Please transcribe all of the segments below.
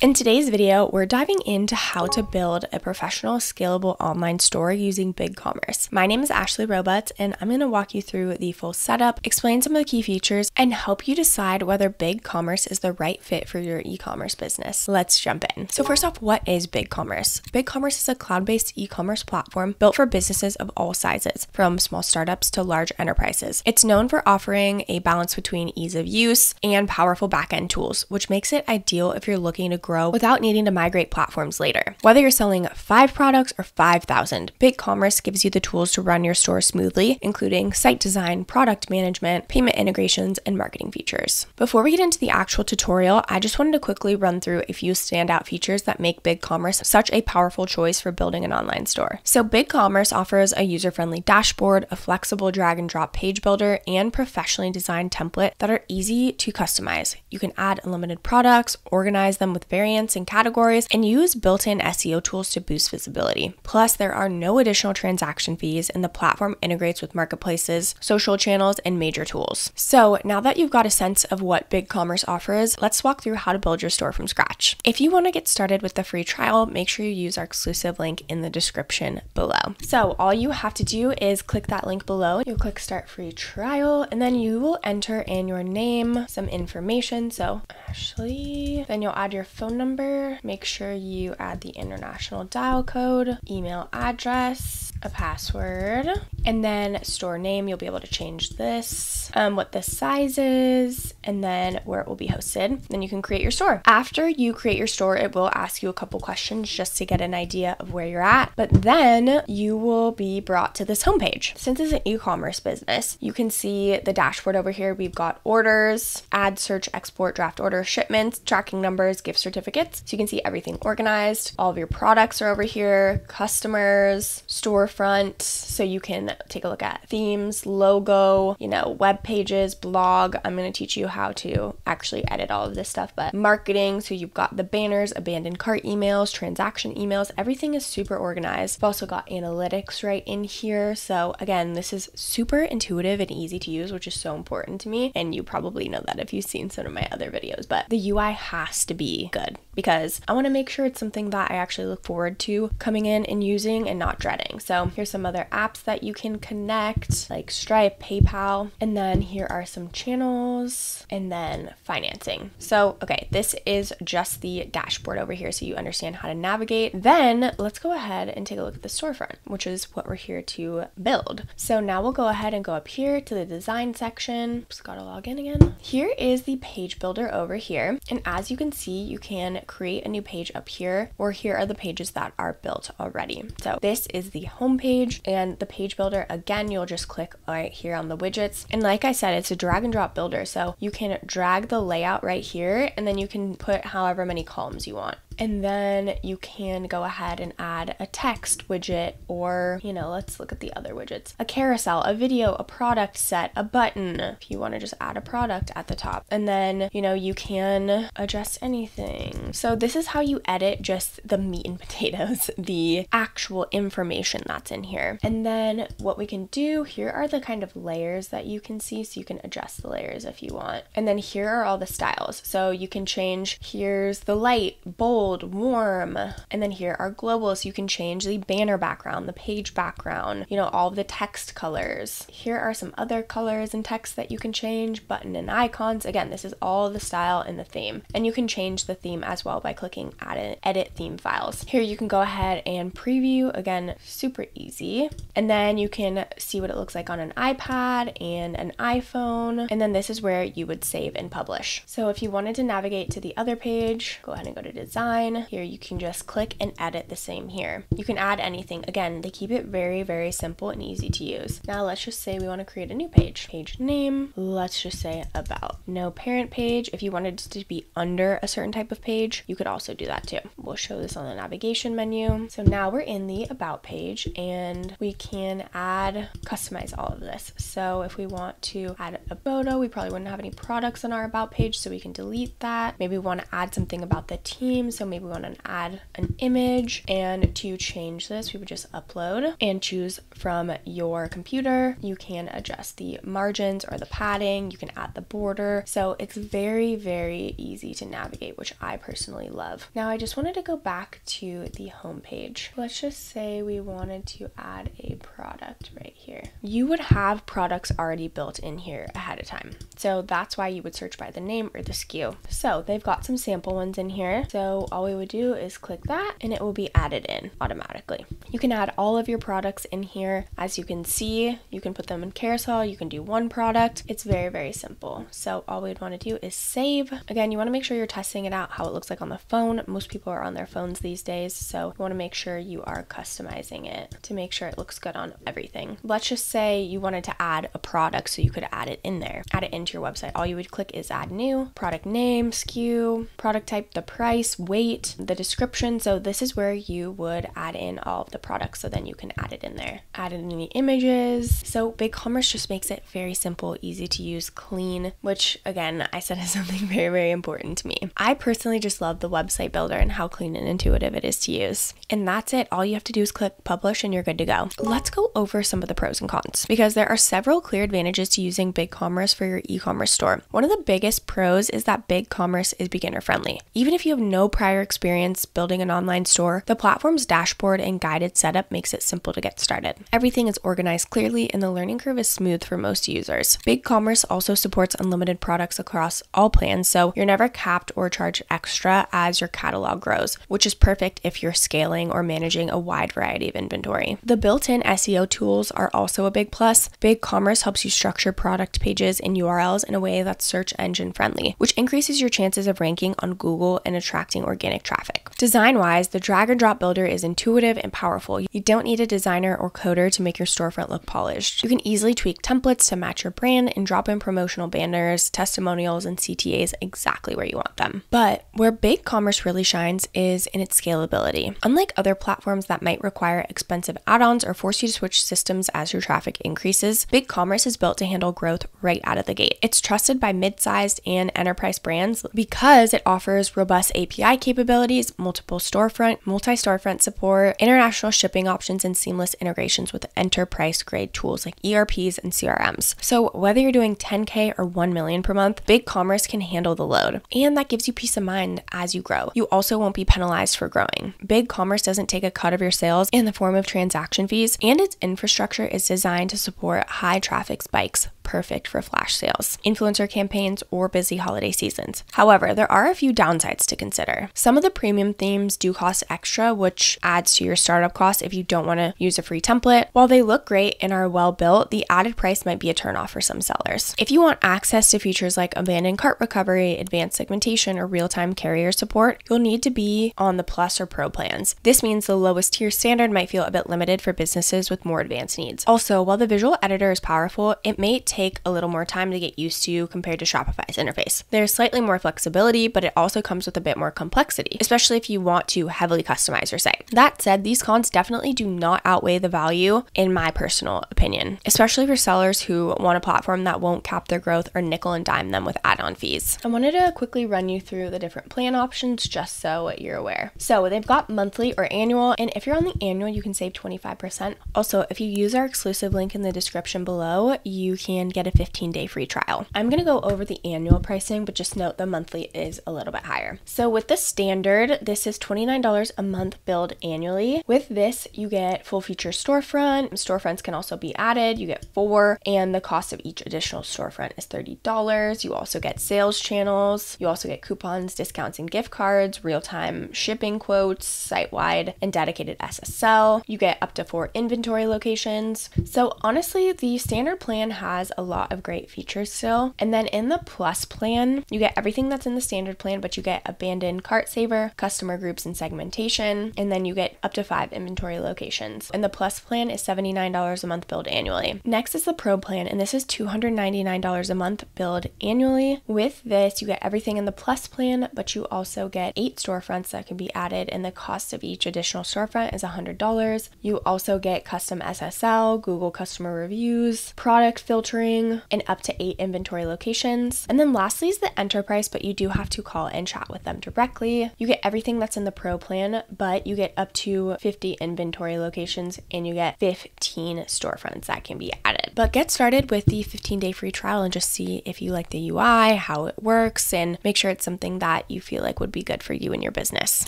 In today's video, we're diving into how to build a professional, scalable online store using BigCommerce. My name is Ashley Robuts, and I'm going to walk you through the full setup, explain some of the key features, and help you decide whether BigCommerce is the right fit for your e-commerce business. Let's jump in. So first off, what is BigCommerce? BigCommerce is a cloud-based e-commerce platform built for businesses of all sizes, from small startups to large enterprises. It's known for offering a balance between ease of use and powerful backend tools, which makes it ideal if you're looking to grow without needing to migrate platforms later. Whether you're selling five products or 5,000, BigCommerce gives you the tools to run your store smoothly, including site design, product management, payment integrations, and marketing features. Before we get into the actual tutorial, I just wanted to quickly run through a few standout features that make BigCommerce such a powerful choice for building an online store. So, BigCommerce offers a user friendly dashboard, a flexible drag and drop page builder, and professionally designed template that are easy to customize. You can add unlimited products, organize them with variants and categories, and use built in SEO tools to boost visibility. Plus, there are no additional transaction fees, and the platform integrates with marketplaces, social channels, and major tools. So, now that you've got a sense of what BigCommerce offers, let's walk through how to build your store from scratch. If you want to get started with the free trial, make sure you use our exclusive link in the description below. So, all you have to do is click that link below. You'll click start free trial, and then you will enter in your name, some information. So, Ashley, then you'll add your phone number. Make sure you add the international dial code, email address, a password, and then store name. You'll be able to change this, um, what the size is, and then where it will be hosted. Then you can create your store. After you create your store, it will ask you a couple questions just to get an idea of where you're at. But then you will be brought to this homepage. Since it's an e commerce business, you can see the dashboard over here. We've got orders, add, search, export, draft order, shipments, tracking numbers, gift certificates. So you can see everything organized. All of your products are over here, customers, storefront. So you can take a look at themes, logo, you know, web pages, blog. I'm going to teach you how to actually edit all of this stuff, but marketing. So you've got the banners, abandoned cart emails, transaction emails. Everything is super organized. We've also got analytics right in here. So again, this is super intuitive and easy to use, which is so important to me. And you probably know that if you've seen some of my other videos, but the UI has to be good because I want to make sure it's something that I actually look forward to coming in and using and not dreading. So here's some other apps that you can connect like Stripe, PayPal, and then here are some channels and then financing. So, okay, this is just the dashboard over here so you understand how to navigate. Then let's go ahead and take a look at the storefront, which is what we're here to build. So now we'll go ahead and go up here to the design section. Just gotta log in again. Here is the page builder over here. And as you can see, you can create a new page up here, or here are the pages that are built already. So this is the home page and the page builder. Again, you'll just click right here on the widgets. And like I said, it's a drag and drop builder. So you can drag the layout right here and then you can put however many columns you want. And then you can go ahead and add a text widget or, you know, let's look at the other widgets a carousel, a video, a product set, a button if you want to just add a product at the top. And then, you know, you can adjust anything. So, this is how you edit just the meat and potatoes, the actual information that's in here. And then what we can do here are the kind of layers that you can see. So, you can adjust the layers if you want. And then here are all the styles. So, you can change here's the light, bold cold, warm. And then here are global, so you can change the banner background, the page background, you know, all the text colors. Here are some other colors and text that you can change, button and icons. Again, this is all the style and the theme. And you can change the theme as well by clicking add edit theme files. Here you can go ahead and preview, again, super easy. And then you can see what it looks like on an iPad and an iPhone. And then this is where you would save and publish. So if you wanted to navigate to the other page, go ahead and go to design here you can just click and edit the same here. You can add anything. Again, they keep it very, very simple and easy to use. Now let's just say we want to create a new page. Page name, let's just say about. No parent page. If you wanted to be under a certain type of page, you could also do that too. We'll show this on the navigation menu. So now we're in the about page and we can add, customize all of this. So if we want to add a photo, we probably wouldn't have any products on our about page, so we can delete that. Maybe we want to add something about the team. So maybe we want to add an image. And to change this, we would just upload and choose from your computer. You can adjust the margins or the padding. You can add the border. So it's very, very easy to navigate, which I personally love. Now I just wanted to go back to the home page. Let's just say we wanted to add a product right here. You would have products already built in here ahead of time. So that's why you would search by the name or the SKU. So they've got some sample ones in here. So all we would do is click that and it will be added in automatically. You can add all of your products in here. As you can see, you can put them in carousel, you can do one product. It's very, very simple. So all we'd want to do is save. Again, you want to make sure you're testing it out how it looks like on the phone. Most people are on their phones these days, so you want to make sure you are customizing it to make sure it looks good on everything. Let's just say you wanted to add a product so you could add it in there, add it into your website. All you would click is add new, product name, SKU, product type, the price, weight, the description. So this is where you would add in all of the products so then you can add it in there. Add in any images. So BigCommerce just makes it very simple, easy to use, clean, which again, I said is something very, very important to me. I personally just love the website builder and how clean and intuitive it is to use. And that's it. All you have to do is click publish and you're good to go. Let's go over some of the pros and cons because there are several clear advantages to using BigCommerce for your e-commerce store. One of the biggest pros is that BigCommerce is beginner friendly. Even if you have no prior experience building an online store, the platform's dashboard and guided setup makes it simple to get started. Everything is organized clearly and the learning curve is smooth for most users. BigCommerce also supports unlimited products across all plans, so you're never capped or charged extra as your catalog grows, which is perfect if you're scaling or managing a wide variety of inventory. The built in SEO tools are also a big plus. BigCommerce helps you structure product pages and URLs in a way that's search engine friendly, which increases your chances of ranking on Google and attracting organic traffic. Design wise, the drag and drop builder is intuitive and powerful. You don't need a designer or coder to make your storefront look polished. You can easily tweak templates to match your brand and drop in promotional banners, testimonials, and CTAs exactly where you want them. But where BigCommerce really shines is in its scalability. Unlike other platforms that might require expensive add ons or force you to switch systems as your traffic increases, BigCommerce is built to handle growth right out of the gate. It's trusted by mid sized and enterprise brands because it offers robust API capabilities, multiple storefront, multi storefront support, international shipping options, and seamless integrations with enterprise grade tools like ERPs and CRMs. So, whether you're doing 10K or 1 million per month, BigCommerce can handle the load. And that gives you peace of mind as you grow. You also won't be penalized for growing. BigCommerce doesn't take a cut of your sales in the form of transaction fees, and its infrastructure is designed to support high traffic spikes perfect for flash sales, influencer campaigns, or busy holiday seasons. However, there are a few downsides to consider. Some of the premium themes do cost extra, which adds to your startup cost if you don't want to use a free template. While they look great and are well built, the added price might be a turnoff for some sellers. If you want access to features like abandoned cart recovery, advanced segmentation, or real time carrier support, you'll need to be on the Plus or Pro plans. This means the lowest tier standard might feel a bit limited for businesses with more advanced needs. Also, while the visual editor is powerful, it may take a little more time to get used to compared to Shopify's interface. There's slightly more flexibility, but it also comes with a bit more complexity, especially if you want to heavily customize your site. That said, these cons definitely do not outweigh the value, in my personal opinion, especially for sellers who want a platform that won't cap their growth or nickel and dime them with add on fees. I wanted to quickly run you through the different plan options just so you're aware. So they've got monthly or annual, and if you're on the annual, you can save 25%. Also, if you use our exclusive link in the description below, you can get a 15 day free trial. I'm going to go over the annual pricing, but just note the monthly is a little bit higher. So with the standard, this is $29 a month billed annually. With this, you get full feature storefront. Storefronts can also be added. You get four, and the cost of each additional storefront is $30. You also get sales channels. You also get coupons, discounts, and gift cards, real time shipping quotes, site wide, and dedicated SSL. You get up to four inventory locations. So honestly, the standard plan has a lot of great features still. And then in the plus plan, you get everything that's in the standard plan, but you get abandoned cart saver, customer groups and segmentation, and then you get up to five inventory locations. And the plus plan is $79 a month billed annually. Next is the pro plan, and this is $299 a month billed annually. With this, you get everything in the plus plan, but you also get eight storefronts that can be added, and the cost of each additional storefront is $100. You also get custom SSL, Google customer reviews, product filtering and up to eight inventory locations. And then lastly is the enterprise, but you do have to call and chat with them directly basically you get everything that's in the pro plan, but you get up to 50 inventory locations and you get 15 storefronts that can be added. But get started with the 15 day free trial and just see if you like the UI, how it works, and make sure it's something that you feel like would be good for you and your business.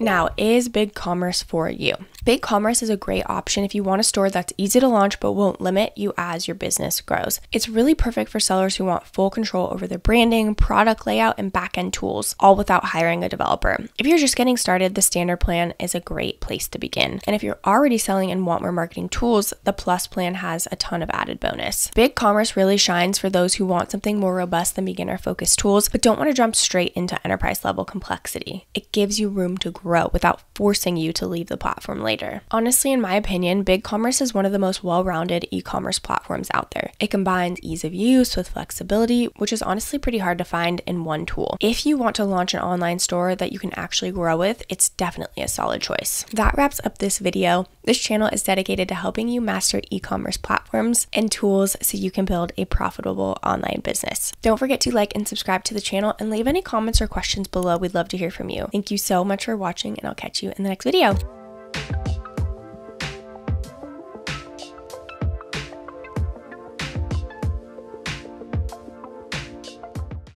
Now, is BigCommerce for you? BigCommerce is a great option if you want a store that's easy to launch but won't limit you as your business grows. It's really perfect for sellers who want full control over their branding, product layout, and back end tools, all without hiring a developer. If you're just getting started, the standard plan is a great place to begin. And if you're already selling and want more marketing tools, the Plus plan has a ton of added bonus. BigCommerce really shines for those who want something more robust than beginner focused tools, but don't want to jump straight into enterprise level complexity. It gives you room to grow without forcing you to leave the platform later later. Honestly, in my opinion, BigCommerce is one of the most well rounded e commerce platforms out there. It combines ease of use with flexibility, which is honestly pretty hard to find in one tool. If you want to launch an online store that you can actually grow with, it's definitely a solid choice. That wraps up this video. This channel is dedicated to helping you master e commerce platforms and tools so you can build a profitable online business. Don't forget to like and subscribe to the channel and leave any comments or questions below. We'd love to hear from you. Thank you so much for watching, and I'll catch you in the next video.